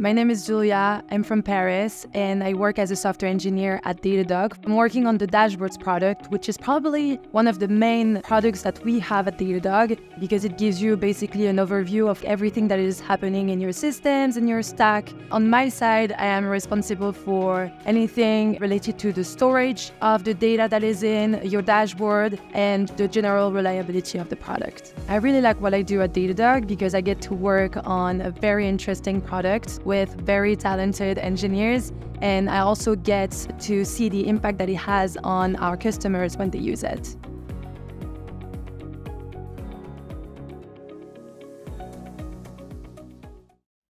My name is Julia. I'm from Paris and I work as a software engineer at Datadog. I'm working on the dashboards product, which is probably one of the main products that we have at Datadog because it gives you basically an overview of everything that is happening in your systems and your stack. On my side, I am responsible for anything related to the storage of the data that is in your dashboard and the general reliability of the product. I really like what I do at Datadog because I get to work on a very interesting product with very talented engineers. And I also get to see the impact that it has on our customers when they use it.